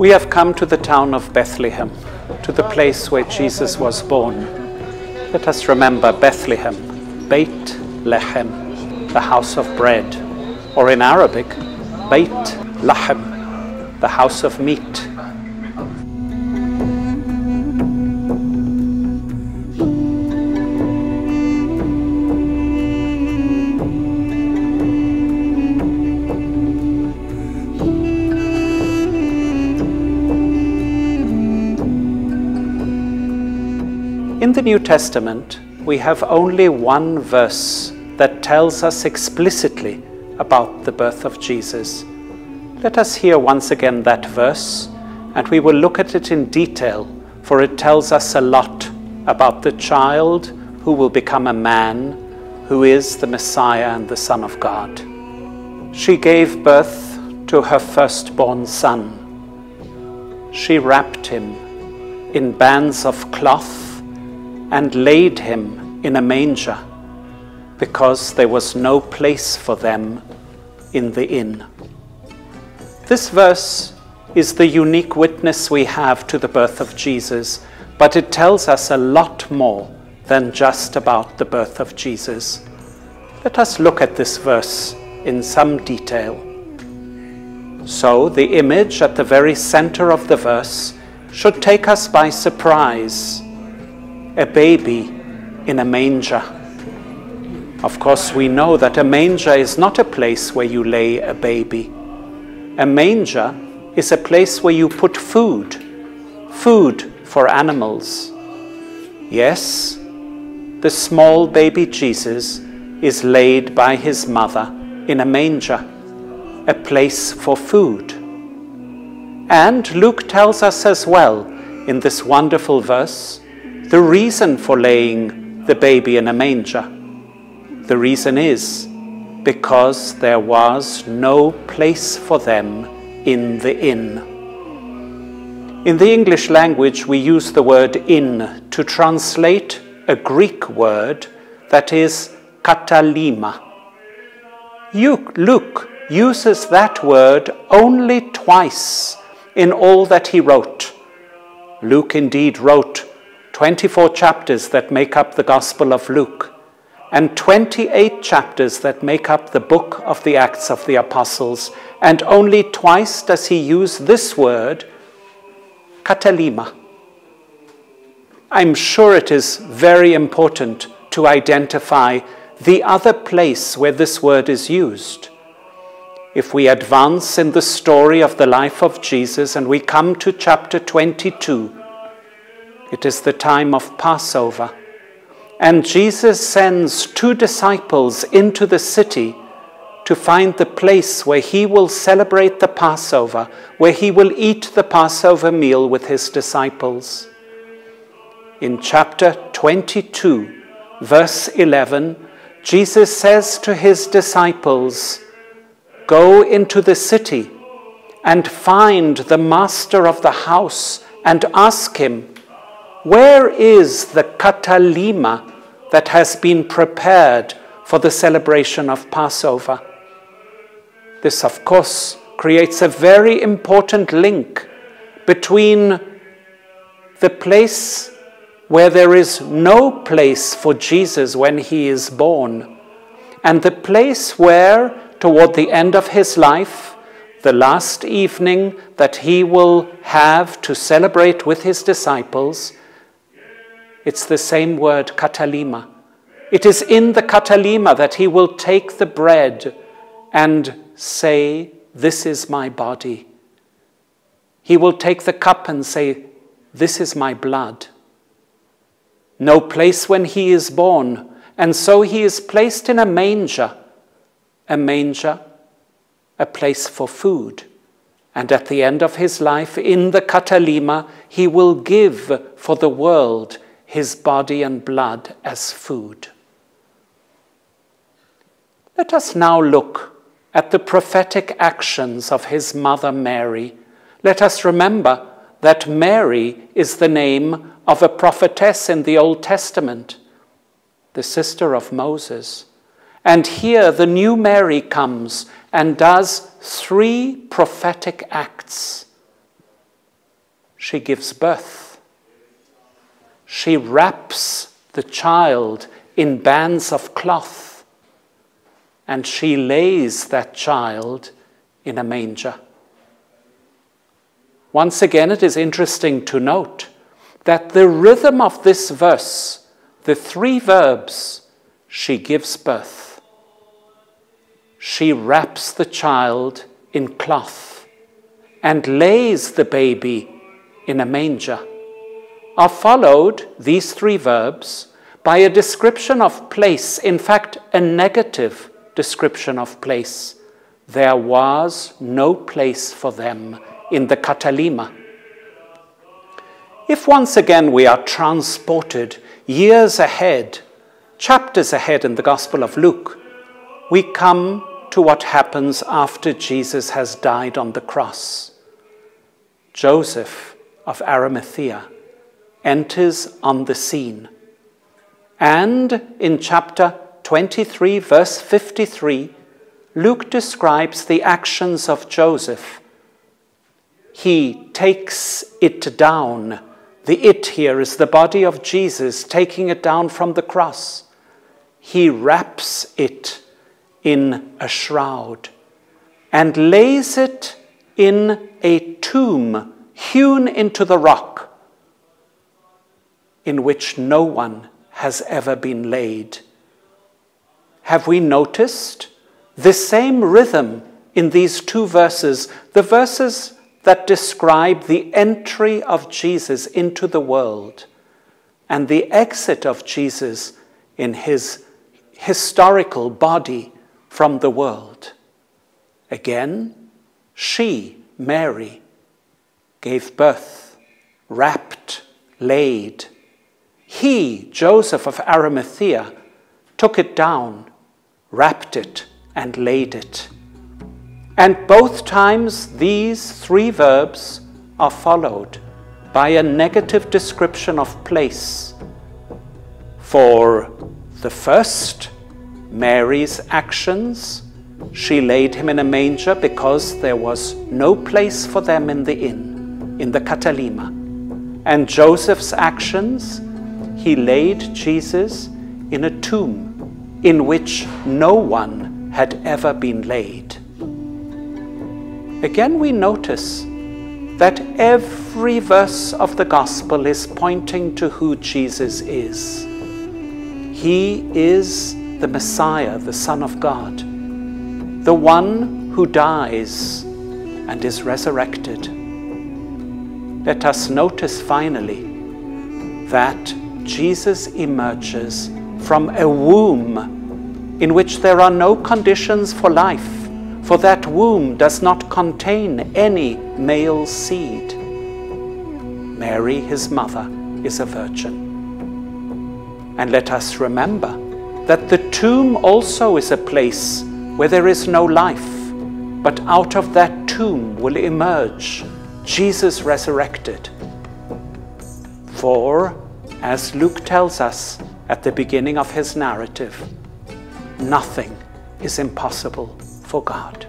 We have come to the town of Bethlehem, to the place where Jesus was born. Let us remember Bethlehem, Beit Lechem, the house of bread, or in Arabic, Beit Lahem, the house of meat. In the New Testament, we have only one verse that tells us explicitly about the birth of Jesus. Let us hear once again that verse, and we will look at it in detail, for it tells us a lot about the child who will become a man, who is the Messiah and the Son of God. She gave birth to her firstborn son. She wrapped him in bands of cloth and laid him in a manger, because there was no place for them in the inn. This verse is the unique witness we have to the birth of Jesus, but it tells us a lot more than just about the birth of Jesus. Let us look at this verse in some detail. So, the image at the very center of the verse should take us by surprise a baby in a manger. Of course, we know that a manger is not a place where you lay a baby. A manger is a place where you put food, food for animals. Yes, the small baby Jesus is laid by his mother in a manger, a place for food. And Luke tells us as well in this wonderful verse the reason for laying the baby in a manger. The reason is because there was no place for them in the inn. In the English language, we use the word inn to translate a Greek word that is katalima. Luke uses that word only twice in all that he wrote. Luke indeed wrote 24 chapters that make up the Gospel of Luke, and 28 chapters that make up the book of the Acts of the Apostles, and only twice does he use this word, katalima. I'm sure it is very important to identify the other place where this word is used. If we advance in the story of the life of Jesus and we come to chapter 22, it is the time of Passover. And Jesus sends two disciples into the city to find the place where he will celebrate the Passover, where he will eat the Passover meal with his disciples. In chapter 22, verse 11, Jesus says to his disciples, Go into the city and find the master of the house and ask him, where is the katalima that has been prepared for the celebration of Passover? This, of course, creates a very important link between the place where there is no place for Jesus when he is born and the place where, toward the end of his life, the last evening that he will have to celebrate with his disciples, it's the same word, katalima. It is in the katalima that he will take the bread and say, This is my body. He will take the cup and say, This is my blood. No place when he is born, and so he is placed in a manger. A manger, a place for food. And at the end of his life, in the katalima, he will give for the world his body and blood as food. Let us now look at the prophetic actions of his mother Mary. Let us remember that Mary is the name of a prophetess in the Old Testament, the sister of Moses. And here the new Mary comes and does three prophetic acts. she gives birth. She wraps the child in bands of cloth and she lays that child in a manger. Once again, it is interesting to note that the rhythm of this verse, the three verbs, she gives birth. She wraps the child in cloth and lays the baby in a manger, are followed, these three verbs, by a description of place, in fact, a negative description of place. There was no place for them in the Katalima. If once again we are transported years ahead, chapters ahead in the Gospel of Luke, we come to what happens after Jesus has died on the cross. Joseph of Arimathea enters on the scene. And in chapter 23, verse 53, Luke describes the actions of Joseph he takes it down. The it here is the body of Jesus, taking it down from the cross. He wraps it in a shroud and lays it in a tomb hewn into the rock in which no one has ever been laid. Have we noticed the same rhythm in these two verses? The verses that describe the entry of Jesus into the world and the exit of Jesus in his historical body from the world. Again, she, Mary, gave birth, wrapped, laid. He, Joseph of Arimathea, took it down, wrapped it, and laid it. And both times these three verbs are followed by a negative description of place. For the first, Mary's actions, she laid him in a manger because there was no place for them in the inn, in the Katalima. And Joseph's actions, he laid Jesus in a tomb in which no one had ever been laid again we notice that every verse of the gospel is pointing to who Jesus is. He is the Messiah, the Son of God, the one who dies and is resurrected. Let us notice finally that Jesus emerges from a womb in which there are no conditions for life for that womb does not contain any male seed. Mary, his mother, is a virgin. And let us remember that the tomb also is a place where there is no life, but out of that tomb will emerge Jesus resurrected. For, as Luke tells us at the beginning of his narrative, nothing is impossible for God.